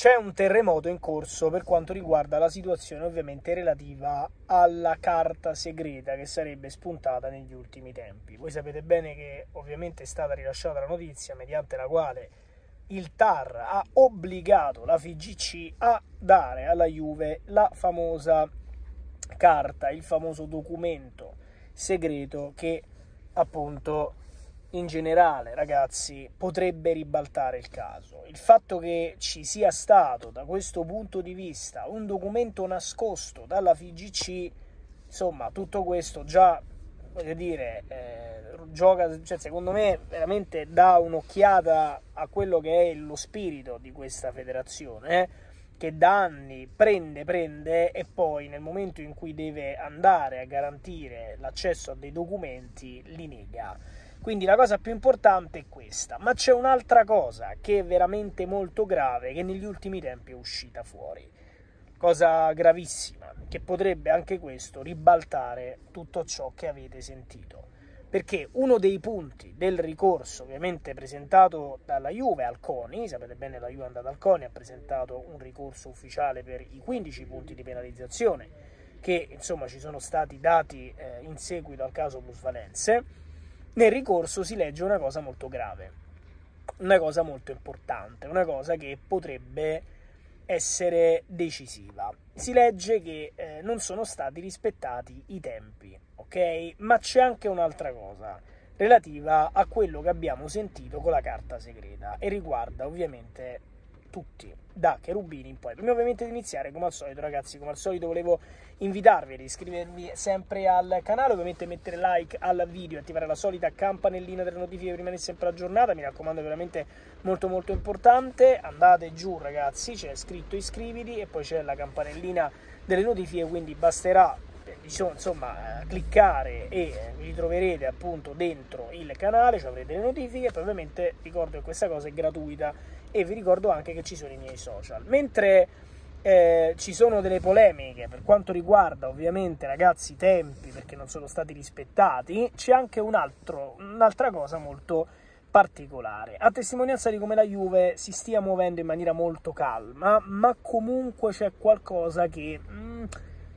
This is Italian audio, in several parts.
c'è un terremoto in corso per quanto riguarda la situazione ovviamente relativa alla carta segreta che sarebbe spuntata negli ultimi tempi. Voi sapete bene che ovviamente è stata rilasciata la notizia mediante la quale il TAR ha obbligato la FIGC a dare alla Juve la famosa carta, il famoso documento segreto che appunto in generale, ragazzi, potrebbe ribaltare il caso. Il fatto che ci sia stato, da questo punto di vista, un documento nascosto dalla FIGC, insomma, tutto questo già, voglio dire, eh, gioca, cioè, secondo me, veramente dà un'occhiata a quello che è lo spirito di questa federazione, eh, che da anni prende, prende e poi nel momento in cui deve andare a garantire l'accesso a dei documenti li nega quindi la cosa più importante è questa, ma c'è un'altra cosa che è veramente molto grave che negli ultimi tempi è uscita fuori. Cosa gravissima, che potrebbe anche questo ribaltare tutto ciò che avete sentito. Perché uno dei punti del ricorso, ovviamente presentato dalla Juve al CONI, sapete bene la Juve è andata al CONI, ha presentato un ricorso ufficiale per i 15 punti di penalizzazione che insomma ci sono stati dati eh, in seguito al caso Busvalense nel ricorso si legge una cosa molto grave, una cosa molto importante, una cosa che potrebbe essere decisiva. Si legge che eh, non sono stati rispettati i tempi, ok? Ma c'è anche un'altra cosa relativa a quello che abbiamo sentito con la carta segreta e riguarda ovviamente tutti da Cherubini in poi. Prima ovviamente di iniziare, come al solito ragazzi, come al solito volevo invitarvi ad iscrivervi sempre al canale, ovviamente mettere like al video, attivare la solita campanellina delle notifiche per rimanere sempre aggiornata, mi raccomando è veramente molto molto importante, andate giù ragazzi, c'è scritto iscriviti e poi c'è la campanellina delle notifiche, quindi basterà eh, insomma cliccare e vi ritroverete appunto dentro il canale, cioè avrete le notifiche, poi ovviamente ricordo che questa cosa è gratuita e vi ricordo anche che ci sono i miei social. Mentre eh, ci sono delle polemiche per quanto riguarda ovviamente ragazzi i tempi perché non sono stati rispettati, c'è anche un altro, un'altra cosa molto particolare, a testimonianza di come la Juve si stia muovendo in maniera molto calma, ma comunque c'è qualcosa che mm,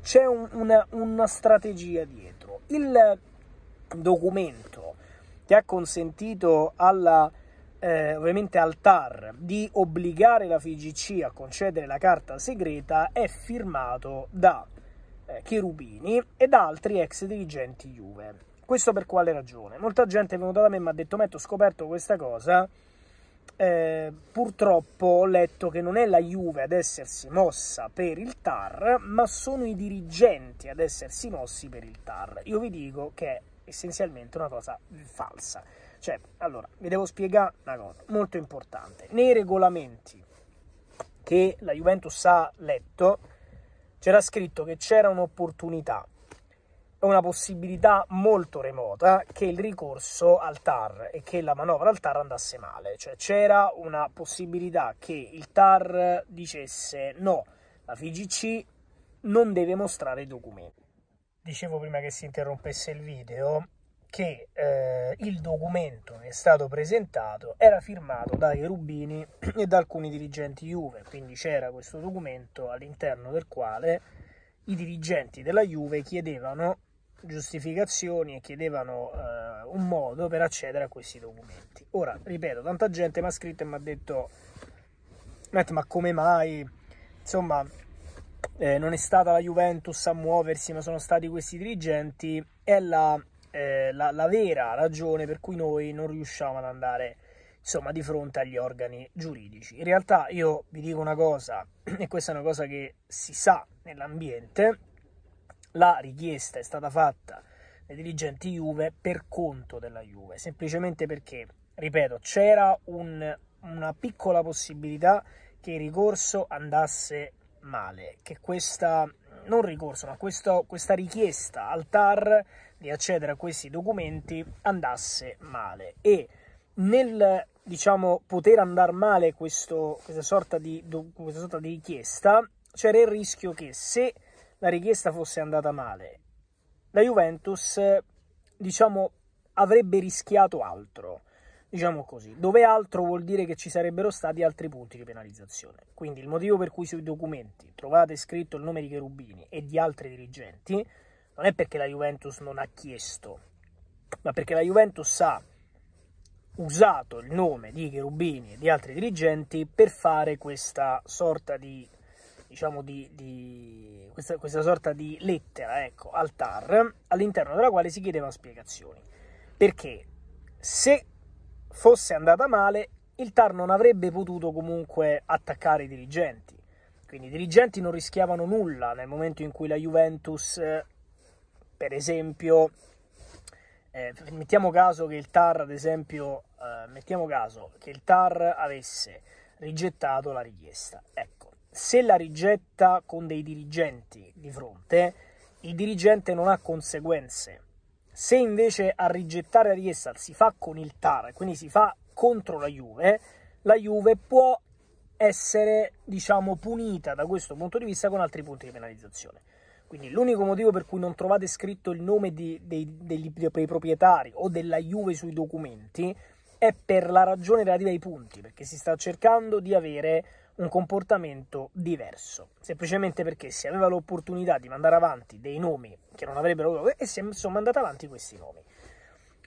c'è un, una, una strategia dietro. Il documento che ha consentito alla eh, ovviamente al TAR di obbligare la FIGC a concedere la carta segreta è firmato da eh, Cherubini e da altri ex dirigenti Juve. Questo per quale ragione? Molta gente è venuta da me e mi ha detto: Metto, ho scoperto questa cosa. Eh, purtroppo ho letto che non è la Juve ad essersi mossa per il TAR, ma sono i dirigenti ad essersi mossi per il TAR. Io vi dico che è essenzialmente una cosa falsa. Cioè, allora, vi devo spiegare una cosa molto importante. Nei regolamenti che la Juventus ha letto, c'era scritto che c'era un'opportunità, una possibilità molto remota che il ricorso al TAR e che la manovra al TAR andasse male. Cioè, c'era una possibilità che il TAR dicesse no, la FIGC non deve mostrare i documenti. Dicevo prima che si interrompesse il video che eh, il documento che è stato presentato era firmato dai Rubini e da alcuni dirigenti Juve, quindi c'era questo documento all'interno del quale i dirigenti della Juve chiedevano giustificazioni e chiedevano eh, un modo per accedere a questi documenti. Ora, ripeto, tanta gente mi ha scritto e mi ha detto Matt, ma come mai? Insomma, eh, non è stata la Juventus a muoversi, ma sono stati questi dirigenti. È la eh, la, la, vera ragione per cui noi non riusciamo ad andare insomma di fronte agli organi giuridici. In realtà io vi dico una cosa, e questa è una cosa che si sa nell'ambiente, la richiesta è stata fatta dai dirigenti Juve per conto della Juve, semplicemente perché, ripeto, c'era un, una piccola possibilità che il ricorso andasse male, che questa, non ricorso, ma questo, questa richiesta al TAR di accedere a questi documenti andasse male. E nel diciamo poter andare male questo, questa, sorta di, questa sorta di richiesta c'era il rischio che se la richiesta fosse andata male la Juventus diciamo avrebbe rischiato altro diciamo così, dove altro vuol dire che ci sarebbero stati altri punti di penalizzazione. Quindi il motivo per cui sui documenti trovate scritto il nome di Cherubini e di altri dirigenti non è perché la Juventus non ha chiesto, ma perché la Juventus ha usato il nome di Cherubini e di altri dirigenti per fare questa sorta di diciamo di, di questa, questa, sorta di lettera ecco, al TAR all'interno della quale si chiedevano spiegazioni perché se fosse andata male, il TAR non avrebbe potuto comunque attaccare i dirigenti. Quindi i dirigenti non rischiavano nulla nel momento in cui la Juventus, per esempio, eh, mettiamo caso che il TAR, ad esempio, eh, mettiamo caso che il TAR avesse rigettato la richiesta. Ecco, se la rigetta con dei dirigenti di fronte, il dirigente non ha conseguenze se invece a rigettare la richiesta si fa con il TAR, quindi si fa contro la Juve, la Juve può essere, diciamo, punita da questo punto di vista con altri punti di penalizzazione. Quindi l'unico motivo per cui non trovate scritto il nome di, dei, dei, dei proprietari o della Juve sui documenti è per la ragione relativa ai punti, perché si sta cercando di avere un comportamento diverso, semplicemente perché si aveva l'opportunità di mandare avanti dei nomi che non avrebbero e si sono mandati avanti questi nomi.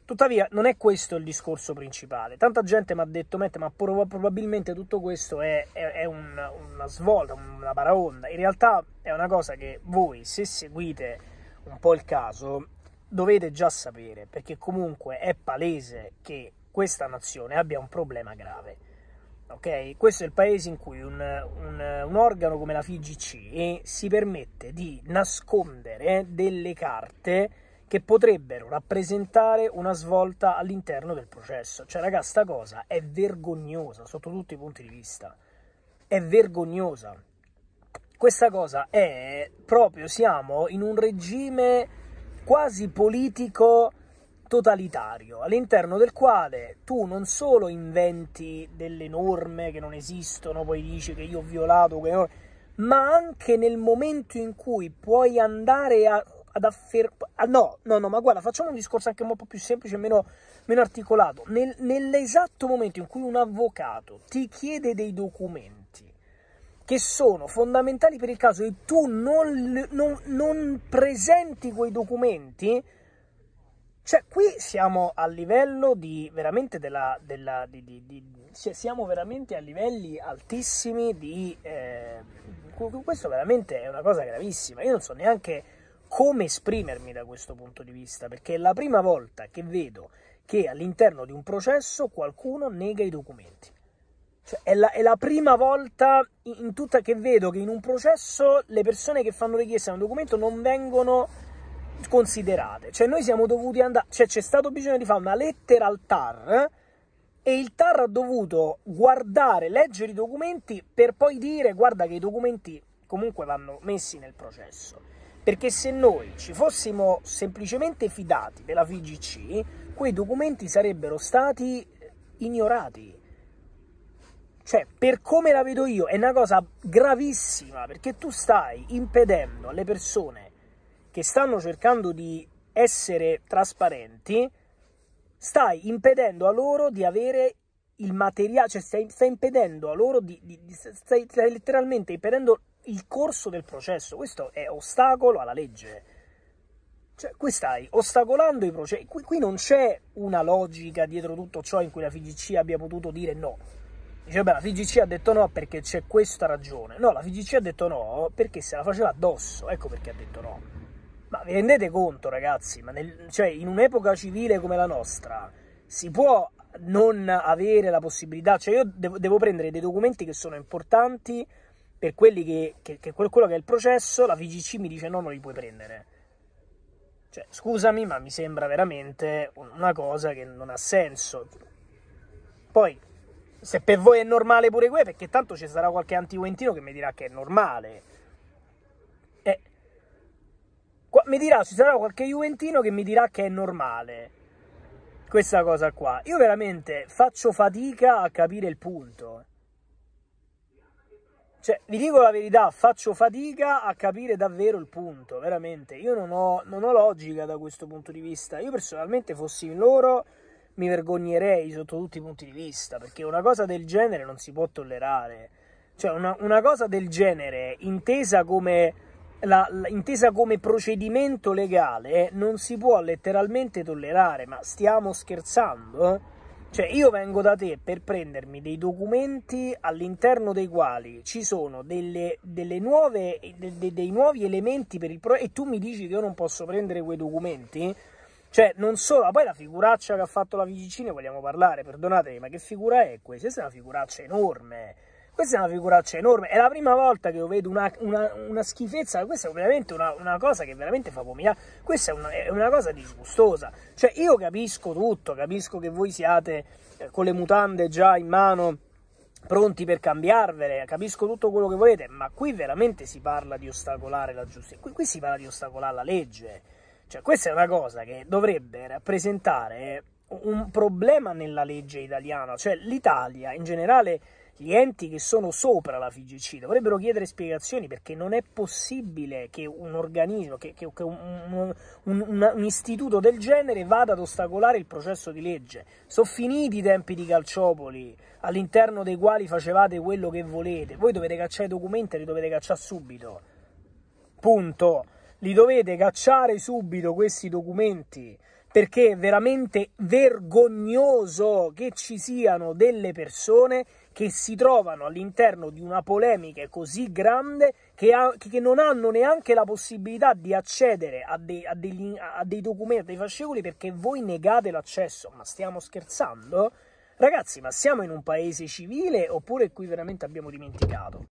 Tuttavia non è questo il discorso principale. Tanta gente mi ha detto, ma probabilmente tutto questo è, è, è un, una svolta, una paraonda. In realtà è una cosa che voi, se seguite un po' il caso, dovete già sapere, perché comunque è palese che questa nazione abbia un problema grave ok? Questo è il paese in cui un, un, un, organo come la FIGC si permette di nascondere delle carte che potrebbero rappresentare una svolta all'interno del processo. Cioè, ragazzi, sta cosa è vergognosa sotto tutti i punti di vista. È vergognosa. Questa cosa è proprio, siamo in un regime quasi politico totalitario, all'interno del quale tu non solo inventi delle norme che non esistono, poi dici che io ho violato quelle norme, ma anche nel momento in cui puoi andare a, ad affermare... No, no, no, ma guarda, facciamo un discorso anche un po' più semplice, meno, meno articolato. Nel, nell'esatto momento in cui un avvocato ti chiede dei documenti che sono fondamentali per il caso e tu non, non, non presenti quei documenti, cioè, qui siamo a livello di veramente della. della di, di, di, siamo veramente a livelli altissimi di. Eh, questo veramente è una cosa gravissima. Io non so neanche come esprimermi da questo punto di vista, perché è la prima volta che vedo che all'interno di un processo qualcuno nega i documenti. Cioè, è, la, è, la, prima volta in tutta che vedo che in un processo le persone che fanno richiesta di un documento non vengono considerate. Cioè noi siamo dovuti andare, cioè c'è stato bisogno di fare una lettera al TAR e il TAR ha dovuto guardare, leggere i documenti per poi dire guarda che i documenti comunque vanno messi nel processo. Perché se noi ci fossimo semplicemente fidati della VGC, quei documenti sarebbero stati ignorati. Cioè, per come la vedo io, è una cosa gravissima, perché tu stai impedendo alle persone che stanno cercando di essere trasparenti, stai impedendo a loro di avere il materiale, cioè stai, stai impedendo a loro di, di, di stai, stai, letteralmente impedendo il corso del processo. Questo è ostacolo alla legge. Cioè, qui stai ostacolando i processi. Qui, qui non c'è una logica dietro tutto ciò in cui la FIGC abbia potuto dire no. Dice, beh, la FIGC ha detto no perché c'è questa ragione. No, la FIGC ha detto no perché se la faceva addosso. Ecco perché ha detto no. Ma vi rendete conto, ragazzi? Nel, cioè, in un'epoca civile come la nostra si può non avere la possibilità, cioè io devo, devo prendere dei documenti che sono importanti per quelli che, che, che, quello che è il processo, la VGC mi dice no, non li puoi prendere. Cioè, scusami, ma mi sembra veramente una cosa che non ha senso. Poi, se per voi è normale pure quello, perché tanto ci sarà qualche antiuentino che mi dirà che è normale mi dirà, ci sarà qualche Juventino che mi dirà che è normale questa cosa qua. Io veramente faccio fatica a capire il punto. Cioè, vi dico la verità, faccio fatica a capire davvero il punto, veramente. Io non ho, non ho logica da questo punto di vista. Io personalmente fossi in loro, mi vergognerei sotto tutti i punti di vista, perché una cosa del genere non si può tollerare. Cioè, una, una cosa del genere, intesa come, la, la, intesa come procedimento legale, non si può letteralmente tollerare, ma stiamo scherzando? Cioè, io vengo da te per prendermi dei documenti all'interno dei quali ci sono delle, delle nuove, de, de, dei nuovi elementi per il progetto e tu mi dici che io non posso prendere quei documenti? Cioè, non solo, poi la figuraccia che ha fatto la Vicine vogliamo parlare, perdonatemi, ma che figura è questa? Questa è una figuraccia enorme. Questa è una figuraccia enorme. È la prima volta che io vedo una, una, una schifezza. Questa è veramente una, una, cosa che veramente fa vomitare. Questa è una, è una cosa disgustosa. Cioè, io capisco tutto, capisco che voi siate eh, con le mutande già in mano pronti per cambiarvele, capisco tutto quello che volete, ma qui veramente si parla di ostacolare la giustizia, qui, qui si parla di ostacolare la legge. Cioè, questa è una cosa che dovrebbe rappresentare un problema nella legge italiana, cioè l'Italia in generale gli enti che sono sopra la FIGC dovrebbero chiedere spiegazioni perché non è possibile che un organismo, che, che, che un, un, un, un, istituto del genere vada ad ostacolare il processo di legge. Sono finiti i tempi di calciopoli all'interno dei quali facevate quello che volete. Voi dovete cacciare i documenti e li dovete cacciare subito. Punto li dovete cacciare subito questi documenti perché è veramente vergognoso che ci siano delle persone che si trovano all'interno di una polemica così grande che, ha, che non hanno neanche la possibilità di accedere a dei, a degli, a dei documenti, a dei fascicoli perché voi negate l'accesso. Ma stiamo scherzando? Ragazzi, ma siamo in un paese civile oppure qui veramente abbiamo dimenticato?